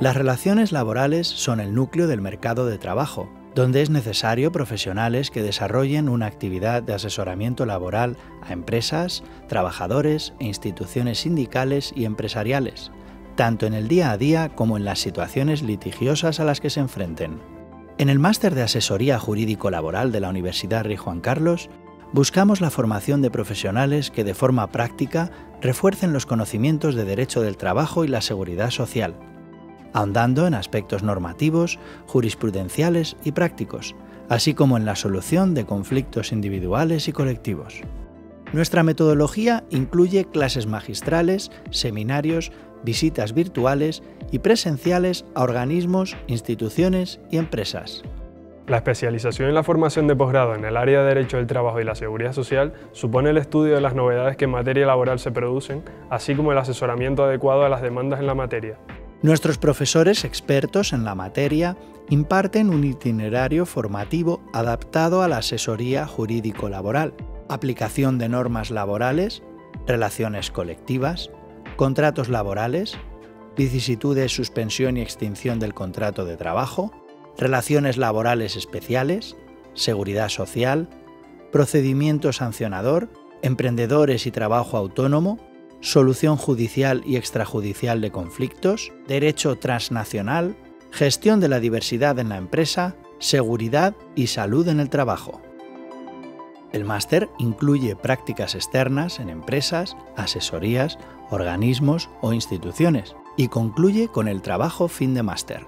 Las relaciones laborales son el núcleo del mercado de trabajo, donde es necesario profesionales que desarrollen una actividad de asesoramiento laboral a empresas, trabajadores e instituciones sindicales y empresariales, tanto en el día a día como en las situaciones litigiosas a las que se enfrenten. En el máster de asesoría jurídico-laboral de la Universidad Rey Juan Carlos, buscamos la formación de profesionales que de forma práctica refuercen los conocimientos de derecho del trabajo y la seguridad social, ahondando en aspectos normativos, jurisprudenciales y prácticos, así como en la solución de conflictos individuales y colectivos. Nuestra metodología incluye clases magistrales, seminarios, visitas virtuales y presenciales a organismos, instituciones y empresas. La especialización en la formación de posgrado en el área de Derecho del Trabajo y la Seguridad Social supone el estudio de las novedades que en materia laboral se producen, así como el asesoramiento adecuado a las demandas en la materia. Nuestros profesores expertos en la materia imparten un itinerario formativo adaptado a la asesoría jurídico-laboral, aplicación de normas laborales, relaciones colectivas, contratos laborales, vicisitudes, suspensión y extinción del contrato de trabajo, relaciones laborales especiales, seguridad social, procedimiento sancionador, emprendedores y trabajo autónomo, solución judicial y extrajudicial de conflictos, derecho transnacional, gestión de la diversidad en la empresa, seguridad y salud en el trabajo. El máster incluye prácticas externas en empresas, asesorías, organismos o instituciones y concluye con el trabajo fin de máster.